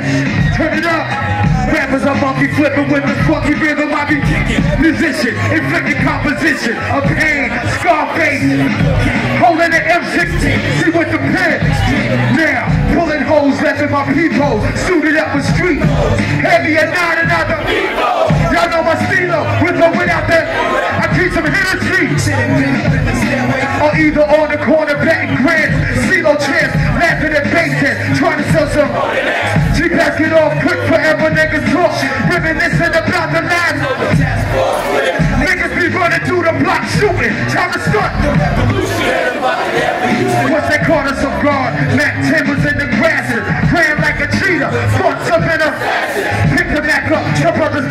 chest, turn it up. Rappers are monkey flipping with the funky rhythm. I be musician, inflicting composition of pain, Scarface, holding the M16, see with the pen. Now, pulling holes, left in my peepholes, suited up with street. Heavy and not another. Y'all know my stilo, with or without that. I keep some Hennessy. Or either on the corner betting grants, CeeLo chance, laughing at basic, trying to sell some. G-Pass get off quick forever, niggas talk, reminiscing about the last. Niggas be running through the block shooting, trying to stunt. Once they caught us off guard, Mac 10 was in the grasses, playing like a cheetah, thoughts up in a, pick the Mac up, your brother's